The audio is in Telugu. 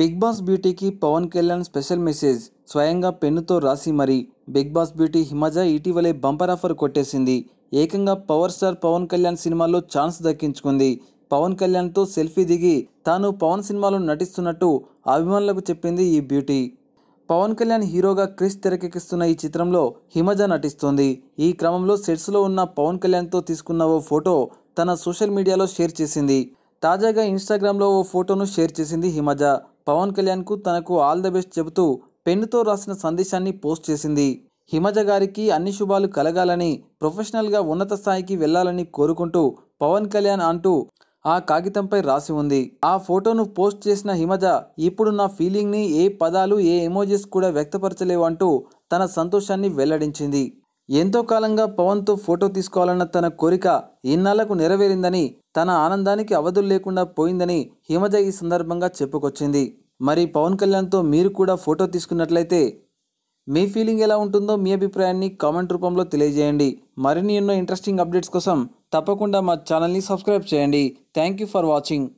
బిగ్ బాస్ బ్యూటీకి పవన్ కళ్యాణ్ స్పెషల్ మెసేజ్. స్వయంగా పెన్నుతో రాసి మరి బిగ్ బాస్ బ్యూటీ హిమజ ఇటీవలే బంపర్ ఆఫర్ కొట్టేసింది. ఏకంగా పవర్ స్టార్ పవన్ కళ్యాణ్ సినిమాలో ఛాన్స్ దక్కించుకుంది. పవన్ కళ్యాణ్తో సెల్ఫీ దిగి తాను పవన్ సినిమాలో నటిస్తున్నట్టు అభిమానులకు చెప్పింది ఈ బ్యూటీ. పవన్ కళ్యాణ్ హీరోగా క్రిష్ తెరకెక్కిస్తున్న ఈ చిత్రంలో హిమజ నటిస్తోంది. ఈ క్రమంలో సెట్స్లో ఉన్న పవన్ కళ్యాణ్తో తీసుకున్న ఓ ఫోటో తన సోషల్ మీడియాలో షేర్ చేసింది. తాజాగా ఇన్స్టాగ్రామ్లో ఓ ఫోటోను షేర్ చేసింది హిమజ. పవన్ కళ్యాణ్కు తనకు ఆల్ ద బెస్ట్ చెబుతూ పెన్నుతో రాసిన సందేశాన్ని పోస్ట్ చేసింది. హిమజ గారికి అన్ని శుభాలు కలగాలని ప్రొఫెషనల్గా ఉన్నత స్థాయికి వెళ్ళాలని కోరుకుంటూ పవన్ కళ్యాణ్ అంటూ ఆ కాగితంపై రాసి ఉంది. ఆ ఫోటోను పోస్ట్ చేసిన హిమజ ఇప్పుడు నా ఫీలింగ్ని ఏ పదాలు ఏ ఎమోజెస్ కూడా వ్యక్తపరచలేవు అంటూ తన సంతోషాన్ని వెల్లడించింది. ఎంతో కాలంగా పవన్తో ఫోటో తీసుకోవాలన్న తన కోరిక ఇన్నాళ్ళకు నెరవేరిందని తన ఆనందానికి అవధులు లేకుండా పోయిందని హిమజ ఈ సందర్భంగా చెప్పుకొచ్చింది. మరి పవన్ కళ్యాణ్తో మీరు కూడా ఫోటో తీసుకున్నట్లయితే మీ ఫీలింగ్ ఎలా ఉంటుందో మీ అభిప్రాయాన్ని కామెంట్ రూపంలో తెలియజేయండి. మరిన్ని ఎన్నో ఇంట్రెస్టింగ్ అప్డేట్స్ కోసం తప్పకుండా మా ఛానల్ని సబ్స్క్రైబ్ చేయండి. Thank you for watching.